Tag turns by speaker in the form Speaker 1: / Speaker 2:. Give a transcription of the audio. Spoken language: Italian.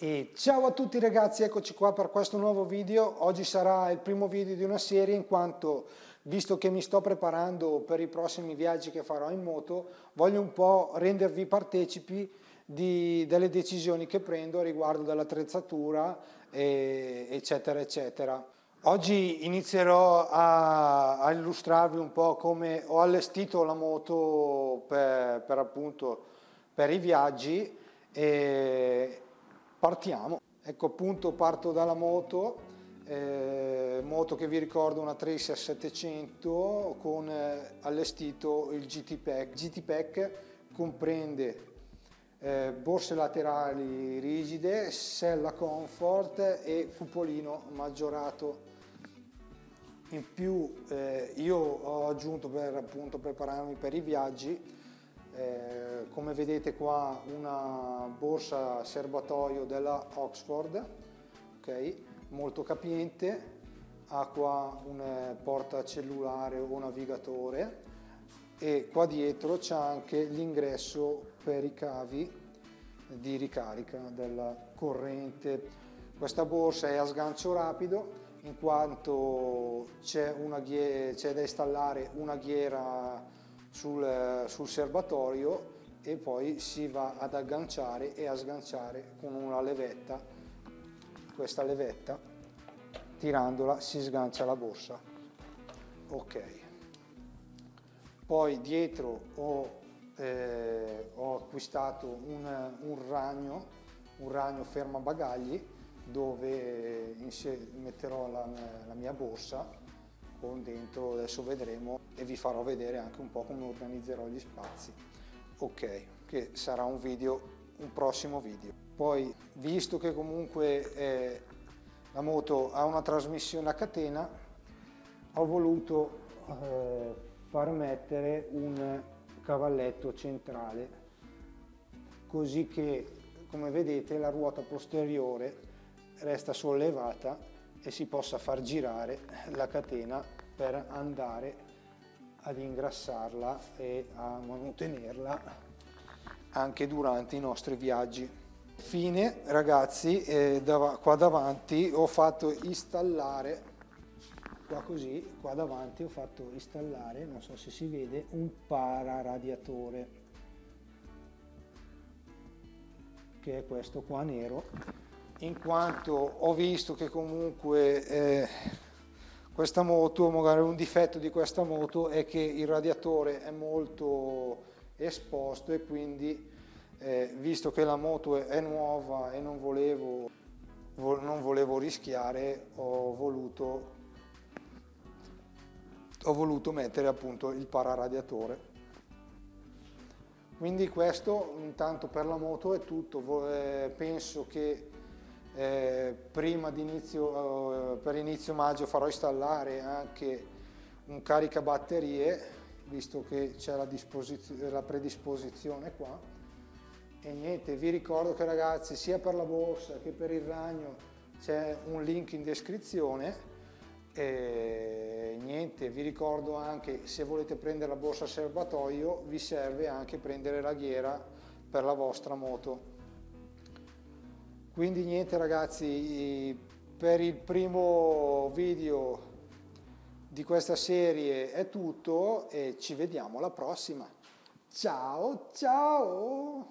Speaker 1: E ciao a tutti ragazzi, eccoci qua per questo nuovo video. Oggi sarà il primo video di una serie in quanto, visto che mi sto preparando per i prossimi viaggi che farò in moto, voglio un po' rendervi partecipi di, delle decisioni che prendo riguardo dell'attrezzatura, eccetera, eccetera. Oggi inizierò a, a, illustrarvi un po' come ho allestito la moto per, per appunto per i viaggi e Partiamo. Ecco appunto parto dalla moto, eh, moto che vi ricordo una Tracer 700 con eh, allestito il GT Pack. GT Pack comprende eh, borse laterali rigide, sella comfort e cupolino maggiorato. In più eh, io ho aggiunto per appunto prepararmi per i viaggi eh, come vedete qua una borsa serbatoio della Oxford, okay, molto capiente, ha qua un porta cellulare o navigatore e qua dietro c'è anche l'ingresso per i cavi di ricarica della corrente. Questa borsa è a sgancio rapido in quanto c'è da installare una ghiera sul, sul serbatoio e poi si va ad agganciare e a sganciare con una levetta, questa levetta, tirandola si sgancia la borsa. Ok. Poi dietro ho, eh, ho acquistato un, un, ragno, un ragno ferma bagagli dove metterò la, la mia borsa con dentro, adesso vedremo e vi farò vedere anche un po' come organizzerò gli spazi. Ok, che sarà un video, un prossimo video. Poi, visto che comunque eh, la moto ha una trasmissione a catena, ho voluto eh, far mettere un cavalletto centrale così che come vedete la ruota posteriore resta sollevata e si possa far girare la catena per andare ad ingrassarla e a manutenerla anche durante i nostri viaggi. Fine ragazzi, eh, dav qua davanti ho fatto installare, qua così, qua davanti ho fatto installare, non so se si vede, un pararadiatore che è questo qua nero in quanto ho visto che comunque eh, questa moto, magari un difetto di questa moto è che il radiatore è molto esposto e quindi eh, visto che la moto è nuova e non volevo, vo non volevo rischiare ho voluto, ho voluto mettere appunto il pararadiatore. Quindi questo intanto per la moto è tutto, eh, penso che eh, prima di inizio, eh, per inizio maggio farò installare anche un caricabatterie, visto che c'è la, la predisposizione qua. E niente, vi ricordo che ragazzi, sia per la borsa che per il ragno c'è un link in descrizione. E niente, vi ricordo anche se volete prendere la borsa serbatoio, vi serve anche prendere la ghiera per la vostra moto. Quindi niente ragazzi, per il primo video di questa serie è tutto e ci vediamo alla prossima. Ciao ciao!